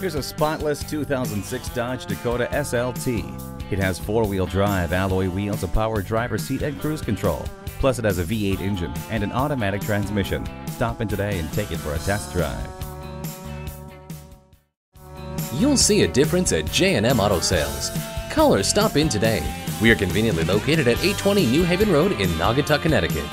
Here's a spotless 2006 Dodge Dakota SLT. It has four-wheel drive, alloy wheels, a power driver seat, and cruise control. Plus, it has a V8 engine and an automatic transmission. Stop in today and take it for a test drive. You'll see a difference at J&M Auto Sales. Call or stop in today. We are conveniently located at 820 New Haven Road in Naugatuck, Connecticut.